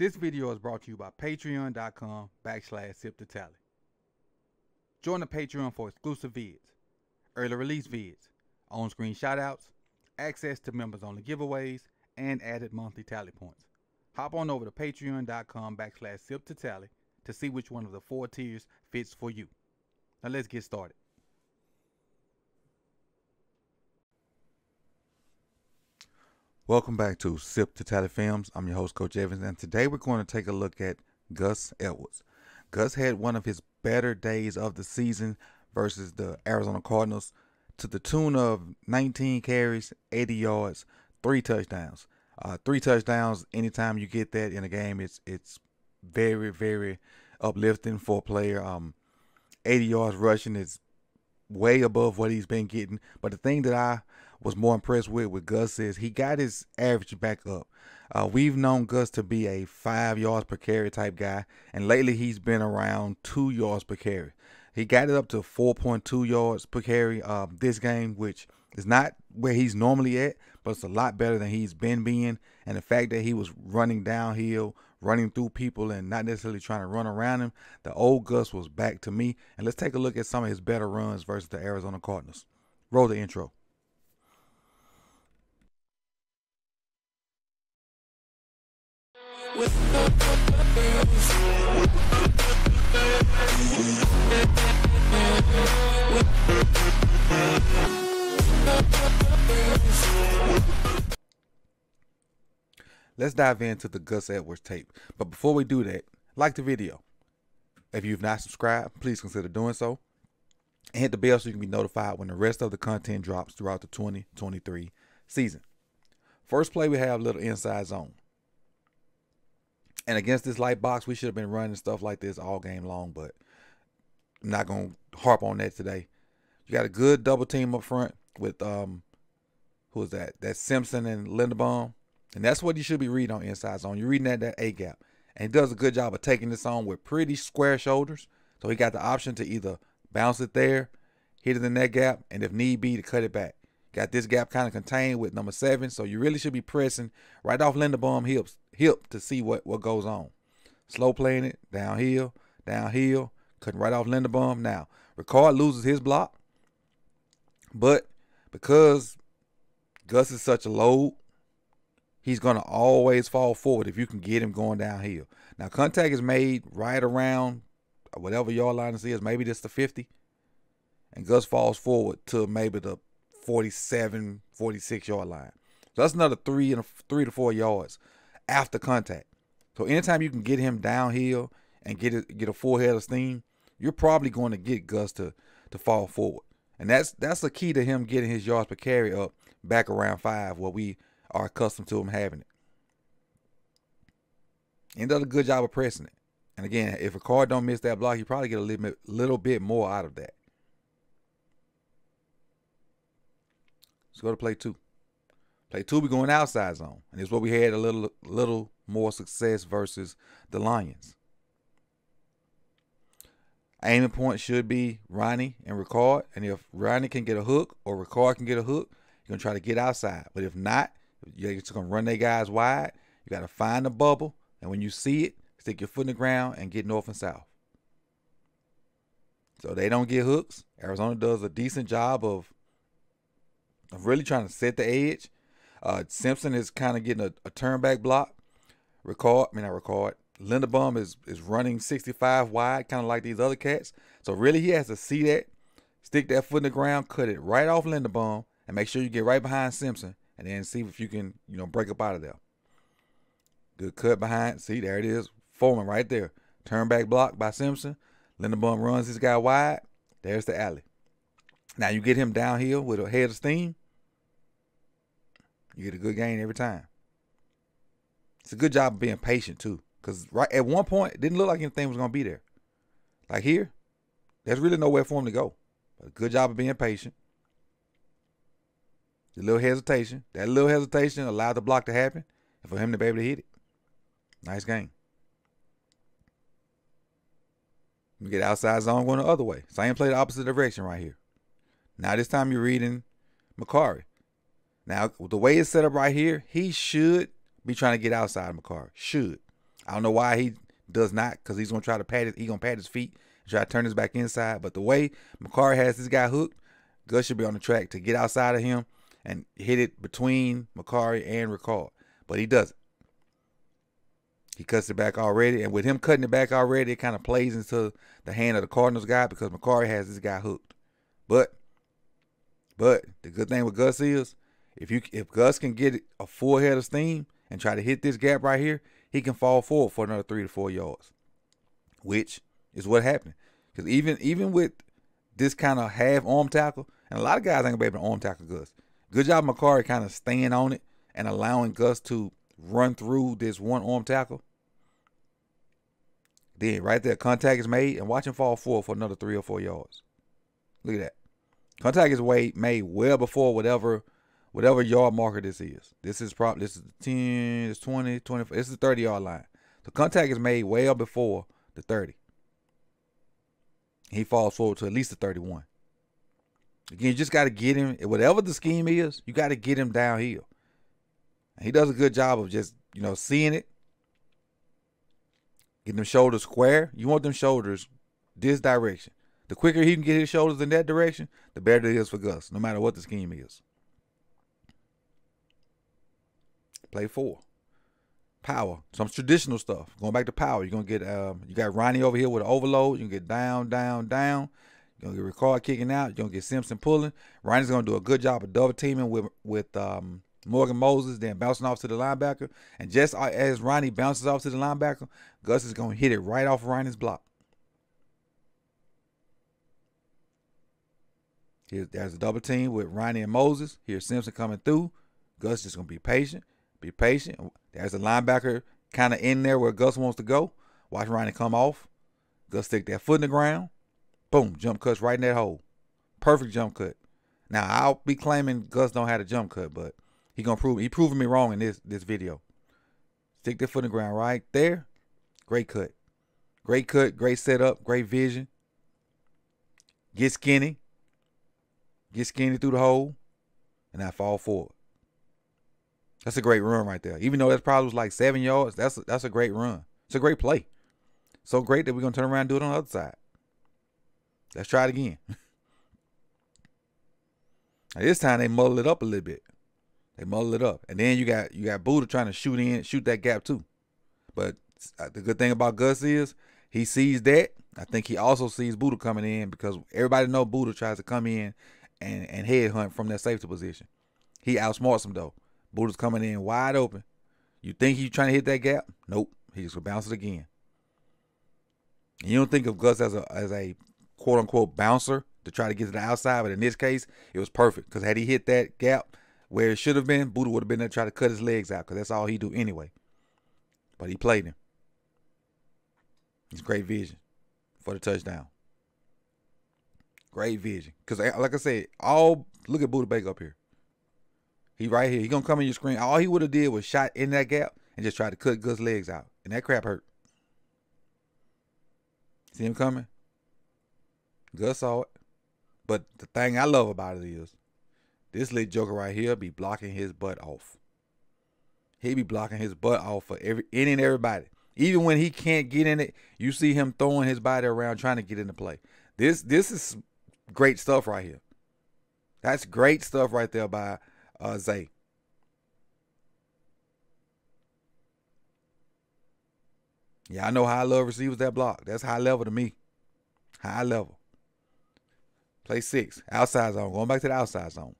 This video is brought to you by patreon.com backslash sip to tally. Join the Patreon for exclusive vids, early release vids, on-screen shoutouts, access to members only giveaways, and added monthly tally points. Hop on over to patreon.com backslash sip to tally to see which one of the four tiers fits for you. Now let's get started. Welcome back to Sip to Tally Films. I'm your host, Coach Evans, and today we're going to take a look at Gus Edwards. Gus had one of his better days of the season versus the Arizona Cardinals to the tune of 19 carries, 80 yards, three touchdowns. Uh, three touchdowns. Anytime you get that in a game, it's it's very very uplifting for a player. Um, 80 yards rushing is way above what he's been getting. But the thing that I was more impressed with with Gus is he got his average back up. Uh, we've known Gus to be a five yards per carry type guy, and lately he's been around two yards per carry. He got it up to 4.2 yards per carry uh, this game, which is not where he's normally at, but it's a lot better than he's been being. And the fact that he was running downhill, running through people, and not necessarily trying to run around him, the old Gus was back to me. And let's take a look at some of his better runs versus the Arizona Cardinals. Roll the intro. Let's dive into the Gus Edwards tape. But before we do that, like the video. If you've not subscribed, please consider doing so. And hit the bell so you can be notified when the rest of the content drops throughout the 2023 season. First play, we have little inside zone. And against this light box, we should have been running stuff like this all game long, but I'm not going to harp on that today. You got a good double team up front with, um, who is that? That's Simpson and Linderbaum. And that's what you should be reading on inside zone. You're reading that, that A gap. And he does a good job of taking this on with pretty square shoulders. So he got the option to either bounce it there, hit it in that gap, and if need be, to cut it back. Got this gap kind of contained with number seven, so you really should be pressing right off Linderbaum hips hip to see what, what goes on. Slow playing it, downhill, downhill, cutting right off Linderbaum. Now, Ricard loses his block, but because Gus is such a load, he's going to always fall forward if you can get him going downhill. Now, contact is made right around whatever your line this is, maybe just the 50, and Gus falls forward to maybe the 47, 46 yard line. So that's another three and three to four yards after contact. So anytime you can get him downhill and get it, get a full head of steam, you're probably going to get Gus to to fall forward. And that's that's the key to him getting his yards per carry up back around five, where we are accustomed to them having it. And does a good job of pressing it. And again, if Ricard don't miss that block, you probably get a little bit, little bit more out of that. Let's go to play two. Play two, we're going outside zone. And it's what we had a little little more success versus the Lions. Aiming point should be Ronnie and Ricard. And if Ronnie can get a hook or Ricard can get a hook, you're going to try to get outside. But if not, you're just to run their guys wide. You got to find the bubble. And when you see it, stick your foot in the ground and get north and south. So they don't get hooks. Arizona does a decent job of of really trying to set the edge. Uh, Simpson is kind of getting a, a turn back block. Ricard, I mean not Ricard. Linderbaum is is running 65 wide, kind of like these other cats. So really, he has to see that, stick that foot in the ground, cut it right off Linderbaum, and make sure you get right behind Simpson, and then see if you can, you know, break up out of there. Good cut behind. See, there it is. Foreman right there. Turn back block by Simpson. Linderbaum runs this guy wide. There's the alley. Now you get him downhill with a head of steam. You get a good gain every time. It's a good job of being patient too, because right at one point it didn't look like anything was gonna be there. Like here, there's really nowhere for him to go. But a good job of being patient. A little hesitation. That little hesitation allowed the block to happen, and for him to be able to hit it. Nice game. We get outside zone going the other way. Same play the opposite direction right here. Now this time you're reading Mekari. Now the way it's set up right here, he should be trying to get outside Mekari. Should. I don't know why he does not, because he's gonna try to pat it. He gonna pat his feet, try to turn his back inside. But the way Mekari has this guy hooked, Gus should be on the track to get outside of him and hit it between Mekari and Ricard. But he doesn't. He cuts it back already, and with him cutting it back already, it kind of plays into the hand of the Cardinals guy because Mekari has this guy hooked. But, but the good thing with Gus is, if you if Gus can get a full head of steam and try to hit this gap right here, he can fall forward for another three to four yards, which is what happened. Because even even with this kind of half arm tackle, and a lot of guys ain't gonna be able to arm tackle Gus. Good job, Mekari, kind of staying on it and allowing Gus to run through this one arm tackle. Then right there, contact is made, and watch him fall forward for another three or four yards. Look at that. Contact is made well before whatever whatever yard marker this is. This is probably this is 10, it's 20, 25. This is the 30 yard line. So contact is made well before the 30. He falls forward to at least the 31. Again, you just got to get him, whatever the scheme is, you got to get him downhill. And he does a good job of just, you know, seeing it, Getting them shoulders square. You want them shoulders this direction. The quicker he can get his shoulders in that direction, the better it is for Gus, no matter what the scheme is. Play four. Power. Some traditional stuff. Going back to power. You're gonna get um you got Ronnie over here with an overload. You can get down, down, down. Gonna get Ricard kicking out. You're gonna get Simpson pulling. Ronnie's gonna do a good job of double teaming with with um Morgan Moses, then bouncing off to the linebacker. And just as Ronnie bounces off to the linebacker, Gus is going to hit it right off Ronnie's block. Here's, there's a double team with Ronnie and Moses. Here's Simpson coming through. Gus going to be patient. Be patient. There's a linebacker kind of in there where Gus wants to go. Watch Ronnie come off. Gus stick that foot in the ground. Boom. Jump cuts right in that hole. Perfect jump cut. Now, I'll be claiming Gus don't have a jump cut, but he gonna prove he proving me wrong in this this video. Stick that foot in the ground right there. Great cut. Great cut, great setup, great vision. Get skinny. Get skinny through the hole. And I fall forward. That's a great run right there. Even though that probably was like seven yards, that's a, that's a great run. It's a great play. So great that we're gonna turn around and do it on the other side. Let's try it again. this time they muddle it up a little bit. They muddle it up, and then you got you got Budda trying to shoot in, shoot that gap too. But uh, the good thing about Gus is he sees that. I think he also sees Budda coming in because everybody know Budda tries to come in and and head hunt from that safety position. He outsmarts him though. Budda's coming in wide open. You think he's trying to hit that gap? Nope. He's gonna bounce it again. And you don't think of Gus as a as a quote unquote bouncer to try to get to the outside, but in this case, it was perfect because had he hit that gap, where it should have been, Budda would have been there to try to cut his legs out because that's all he do anyway. But he played him. He's great vision for the touchdown. Great vision. Because eh, like I said, all look at Budda Baker up here. He right here. He gonna come in your screen. All he would have did was shot in that gap and just try to cut Gus' legs out. And that crap hurt. See him coming? Gus saw it. But the thing I love about it is this little joker right here be blocking his butt off. He be blocking his butt off for every any and everybody. Even when he can't get in it, you see him throwing his body around trying to get into play. This this is great stuff right here. That's great stuff right there by uh, Zay. Yeah, I know how high love receivers that block. That's high level to me. High level. Play six. Outside zone. Going back to the outside zone.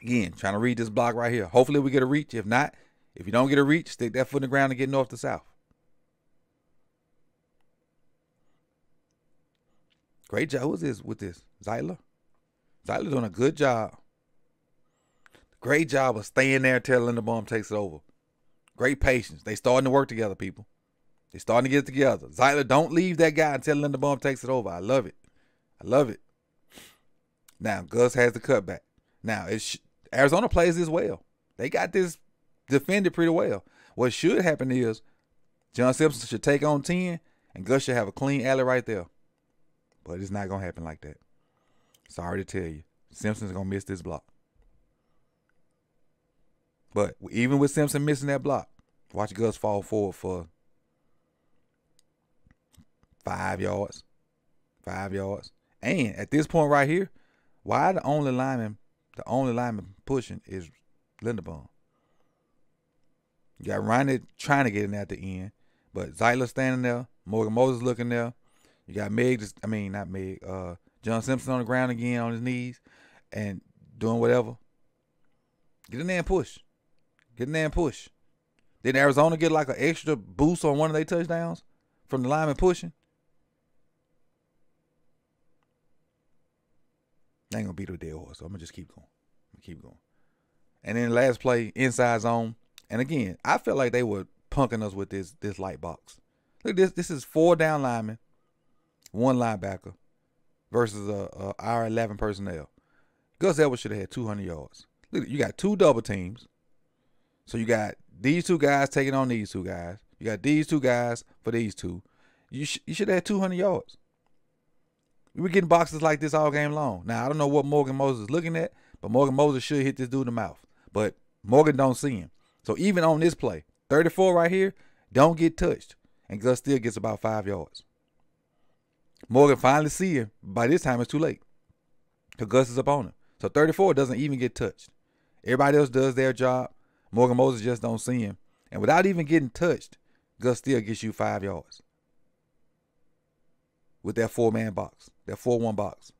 Again, trying to read this block right here. Hopefully we get a reach. If not, if you don't get a reach, stick that foot in the ground and get north to south. Great job. Who's this with this? Zeitler? Zeitler doing a good job. Great job of staying there until Linderbaum takes it over. Great patience. They starting to work together, people. They starting to get together. Zeitler, don't leave that guy until Linderbaum takes it over. I love it. I love it. Now, Gus has the cutback. Now, it's Arizona plays this well. They got this defended pretty well. What should happen is John Simpson should take on 10 and Gus should have a clean alley right there. But it's not going to happen like that. Sorry to tell you. Simpson's going to miss this block. But even with Simpson missing that block, Watch Gus fall forward for five yards. Five yards. And at this point right here, why the only lineman, the only lineman pushing is Linderbaum. You got Ronnie trying to get in at the end, but Zeitler standing there, Morgan Moses looking there. You got Meg, I mean not Meg, uh, John Simpson on the ground again on his knees and doing whatever. Get in there and push. Get in there and push. Did Arizona get like an extra boost on one of their touchdowns from the lineman pushing? I ain't gonna beat a dead horse, so I'm gonna just keep going. keep going. And then last play, inside zone. And again, I felt like they were punking us with this this light box. Look, this this is four down linemen, one linebacker, versus a, a our 11 personnel. Gus Edwards should have had 200 yards. Look, you got two double teams. So you got these two guys taking on these two guys. You got these two guys for these two. You sh- you should have had 200 yards. We were getting boxes like this all game long. Now I don't know what Morgan Moses is looking at, but Morgan Moses should hit this dude in the mouth. But Morgan don't see him. So even on this play, 34 right here, don't get touched. And Gus still gets about five yards. Morgan finally see him. By this time, it's too late. Because Gus is up on him. So 34 doesn't even get touched. Everybody else does their job. Morgan Moses just don't see him. And without even getting touched, Gus still gets you five yards. With that four man box, that 4 1 box.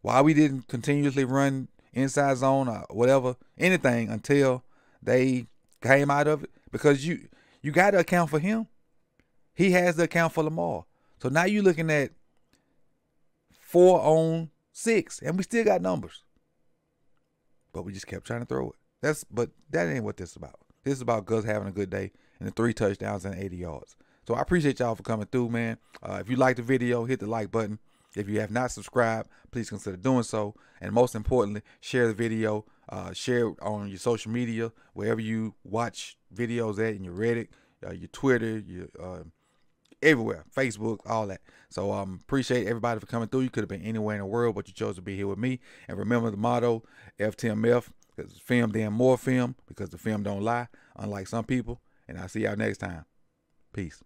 Why we didn't continuously run inside zone or whatever, anything until they came out of it because you you got to account for him. He has to account for Lamar. So now you're looking at four on six, and we still got numbers. But we just kept trying to throw it. That's but that ain't what this is about. This is about Gus having a good day and the three touchdowns and 80 yards. So I appreciate y'all for coming through, man. Uh, if you like the video, hit the like button. If you have not subscribed, please consider doing so. And most importantly, share the video. Uh, share it on your social media, wherever you watch videos at, in your Reddit, uh, your Twitter, your uh, everywhere, Facebook, all that. So um, appreciate everybody for coming through. You could have been anywhere in the world, but you chose to be here with me. And remember the motto, FTMF, because film then more film, because the film don't lie, unlike some people. And I'll see y'all next time. Peace.